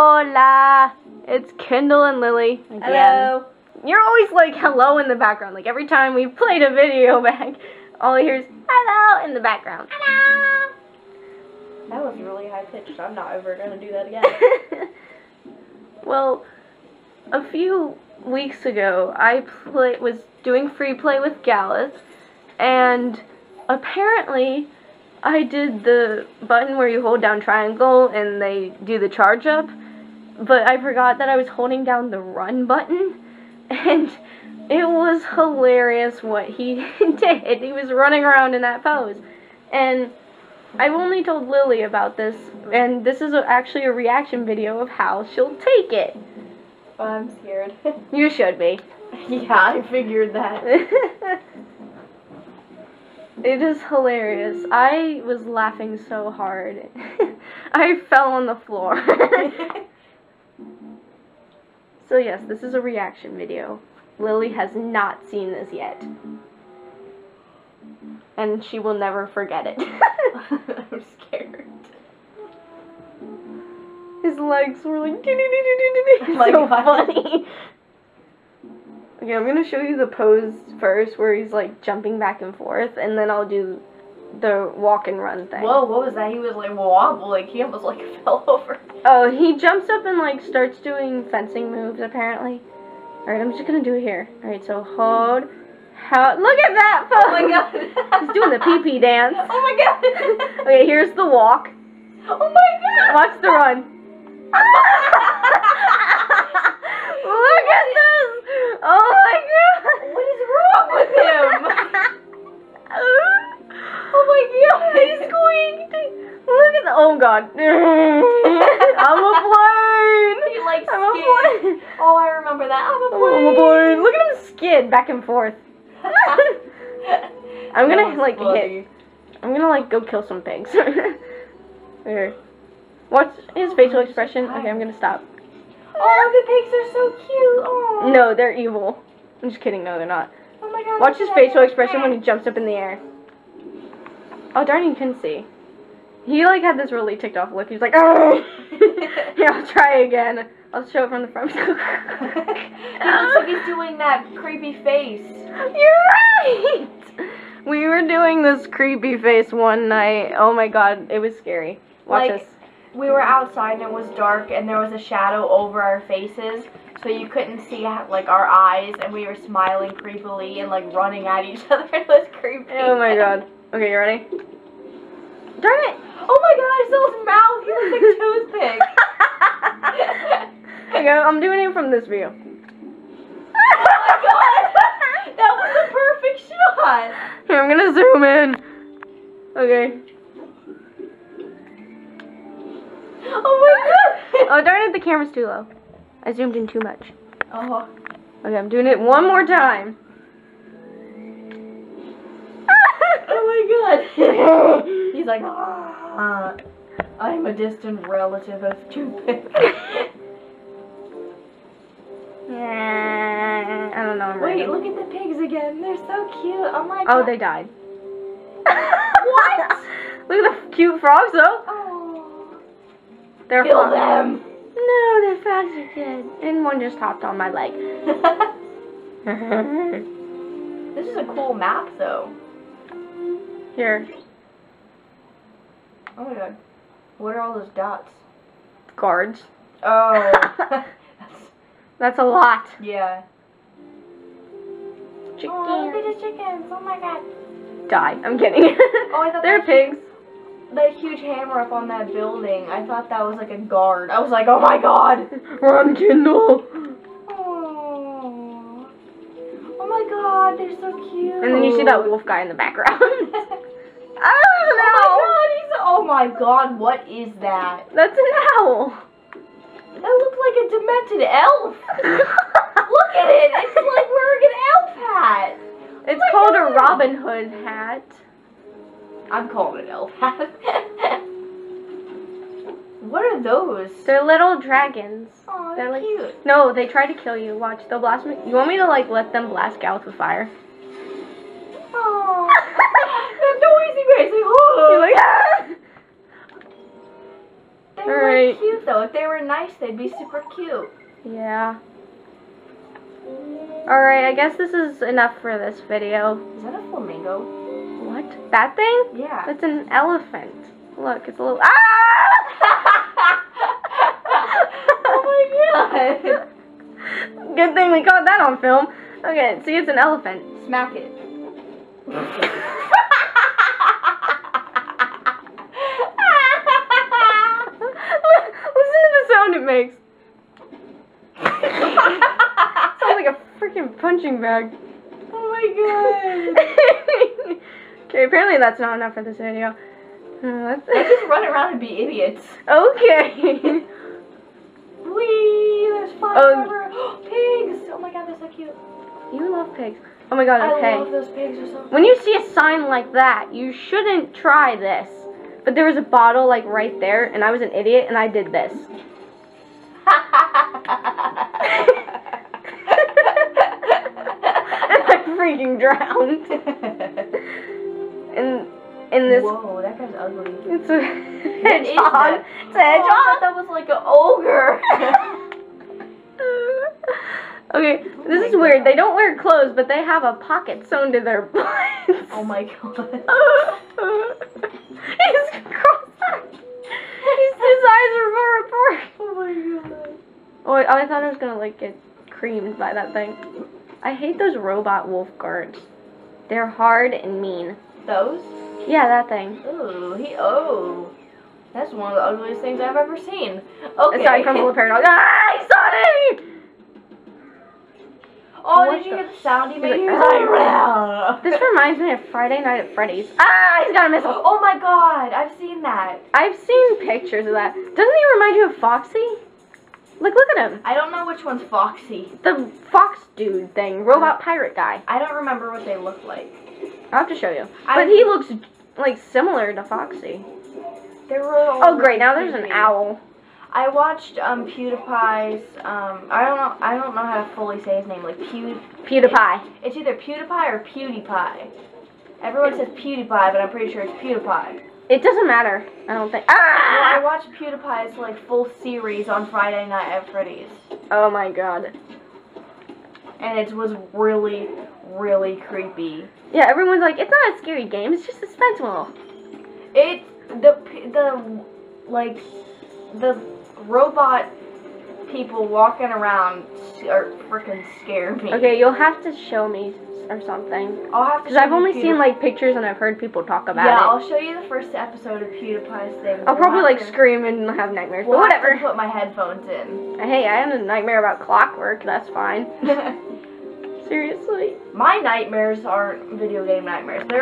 Hola! It's Kendall and Lily again. Hello. You're always like hello in the background. Like every time we played a video back, all I hear is hello in the background. Hello! That was really high pitched. I'm not ever gonna do that again. well, a few weeks ago, I play, was doing free play with Gallus, and apparently I did the button where you hold down triangle and they do the charge up, but I forgot that I was holding down the run button, and it was hilarious what he did. He was running around in that pose, and I've only told Lily about this, and this is actually a reaction video of how she'll take it. Oh, I'm scared. You should be. yeah, I figured that. it is hilarious. I was laughing so hard. I fell on the floor. So yes, this is a reaction video. Lily has not seen this yet. And she will never forget it. I'm scared. His legs were like so funny. Okay, I'm gonna show you the pose first where he's like jumping back and forth and then I'll do the walk and run thing. Whoa, what was that? He was like wobble, like He almost like fell over. Oh, he jumps up and like starts doing fencing moves apparently. Alright, I'm just gonna do it here. Alright, so hold how look at that! Oh my god. He's doing the pee pee dance. Oh my god. Okay, here's the walk. Oh my god. Watch the run. Oh, I remember that. I'm a I'm a plane. plane! Look at him skid back and forth. I'm gonna like hit. I'm gonna like go kill some pigs. Here. What's his facial expression? Okay, I'm gonna stop. Oh, the pigs are so cute. Oh. No, they're evil. I'm just kidding. No, they're not. Oh my god. Watch his facial expression when he jumps up in the air. Oh darn, you couldn't see. He like had this really ticked off look. He's like, oh. yeah, I'll try again. I'll show it from the front. he looks like he's doing that creepy face. You're right. We were doing this creepy face one night. Oh my god, it was scary. Watch Like- this. We were outside and it was dark and there was a shadow over our faces, so you couldn't see like our eyes, and we were smiling creepily and like running at each other. It was creepy. Oh my god. Okay, you ready? Darn it. Oh my god! I saw his mouth. He looks like toothpick. Okay, I'm doing it from this view. oh my god! That was a perfect shot. Here, I'm gonna zoom in. Okay. Oh my god! Oh darn it, the camera's too low. I zoomed in too much. Oh. Okay, I'm doing it one more time. Oh my god. He's like, ah, I'm a distant relative of Toothpick. I don't know. I'm Wait, ready. look at the pigs again. They're so cute. Oh my oh, god. Oh, they died. What? look at the cute frogs, though. Oh. They're Kill frogs. them. No, the frogs are dead. And one just hopped on my leg. this is a cool map, though. Here, Oh my god. What are all those dots? guards. Oh. That's, a lot. yeah. Chicken. Oh, look at the chickens. Oh my god. Die. I'm kidding. Oh, I thought They're pigs. That huge hammer up on that building. I thought that was like a guard. I was like, oh my god. Run, Kendall. Oh. Oh my god, they're so cute. And then you see that wolf guy in the background. oh oh my god, he's oh my god, what is that? That's an owl. That looks like a demented elf. Look at it. It's like wearing an elf hat. It's my called a Robin Hood hat. I'm calling it elf hat. what are those? They're little dragons. Oh, they're like- cute. No, they try to kill you. Watch, they'll blast me. You want me to like let them blast Gallus with fire? Though. If they were nice, they'd be super cute. Yeah. Alright, I guess this is enough for this video. Is that a flamingo? What? That thing? Yeah. That's an elephant. Look, it's a little. Ah! oh my god. Good thing we caught that on film. Okay, see, it's an elephant. Smack it. Listen to the sound it makes. Sounds like a freaking punching bag. oh my god. okay, apparently that's not enough for this video. Uh, Let's Let's just run around and be idiots. okay. Wee, there's fun Oh. pigs! Oh my god, they're so cute. you love pigs. Oh my god, okay. I love those pigs. So When you see a sign like that, you shouldn't try this. But there was a bottle like right there, and I was an idiot, and I did this. Freaking drowned. And in this, Whoa, that guy's ugly. it's a hedgehog. It's a Oh, I hedgehog. thought that was like an ogre. okay, this my is weird. They don't wear clothes, but they have a pocket sewn to their butts. oh my god. He's cross-eyed. His, eyes are far apart. Oh my god. Oh, I, I thought I was gonna like get creamed by that thing. I hate those robot wolf guards. They're hard and mean. Those? Yeah, that thing. Ooh, he. Oh. That's one of the ugliest things I've ever seen. Okay. Aside from the paradox. Ah, me! oh, What did you the- hear the sound he made? like, like, This reminds me of Friday Night at Freddy's. Ah, he's got a missile. Oh my god, I've seen that. I've seen pictures of that. Doesn't he remind you of Foxy? Like, look at him. I don't know which one's Foxy. The fox dude thing, robot pirate guy. I don't remember what they look like. I'll have to show you. I- But he looks like similar to Foxy. They were Oh, great! Now there's an owl. I watched um PewDiePie's um I don't know I don't know how to fully say his name like Pew PewDiePie. it's either PewDiePie or PewDiePie. Everyone says PewDiePie, but I'm pretty sure it's PewDiePie. It doesn't matter. I don't think. Well, I Ah! watched PewDiePie's like full series on Friday Night at Freddy's, Oh my god. and it was really, really creepy. Yeah, everyone's like, it's not a scary game. It's just suspenseful. It the the like the robot people walking around are freaking scare me. Okay, you'll have to show me or something. I'll have to. Because I've only seen like pictures and I've heard people talk about yeah, it. Yeah, I'll show you the first episode of PewDiePie's thing. I'll We'll probably like to- scream and have nightmares, We'll but have to whatever. put my headphones in. Hey, I had a nightmare about clockwork. That's fine. Seriously. my nightmares aren't video game nightmares. They're